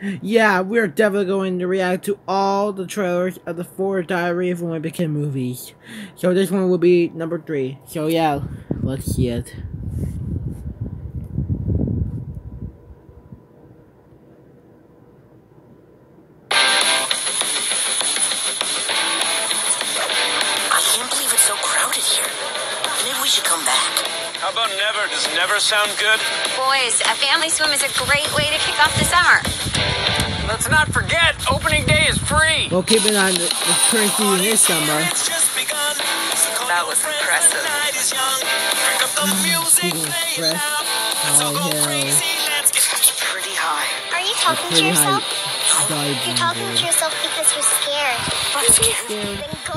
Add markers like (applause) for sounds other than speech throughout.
Yeah, we're definitely going to react to all the trailers of the four Diary of a Wimpy Kid movies. So this one will be number three. So yeah, let's see it. I can't believe it's so crowded here. Maybe we should come back. How about never? Does never sound good? Boys, a family swim is a great way to kick off the summer. Let's not forget, opening day is free. Well, keep it on the, the current season this summer. That was impressive. Keeping express. Oh, hell. It's pretty high. Are you talking to Pretty high yourself? You're talking to yourself because you're scared. I'm scared. Yeah, Then go.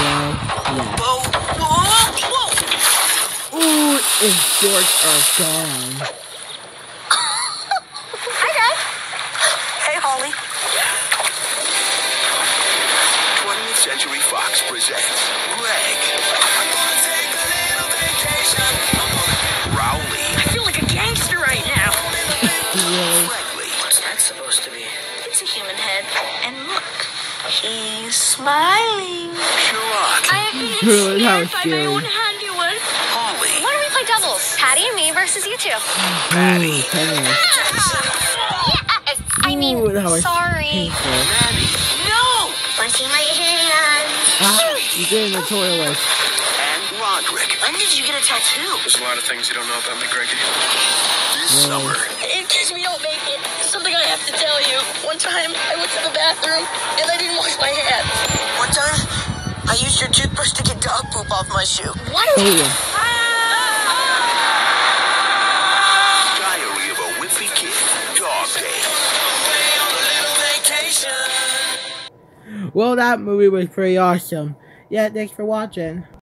yeah. Whoa, whoa, whoa! Ooh, his shorts are gone. (laughs) Hi, Dad. Hey, Holly. 20th Century Fox presents Greg, Rowley, I feel like a gangster right now. Really? Fregley, What's that supposed to be? It's a human head. And look, he's smiling. Sherlock, I have been Really? How inspired by scary. Patty and me versus you two. Ooh, tennis. Yes. I mean, Ooh, that was sorry. painful. No! Want see my hands? Ah, you get in the toilet. and Rodrick. When did you get a tattoo? There's a lot of things you don't know about me, Greggy. This summer, In case we don't make it, something I have to tell you. One time, I went to the bathroom and I didn't wash my hands. One time, I used your toothbrush to get dog poop off my shoe. What? Hey, well, that movie was pretty awesome. Yeah, thanks for watching.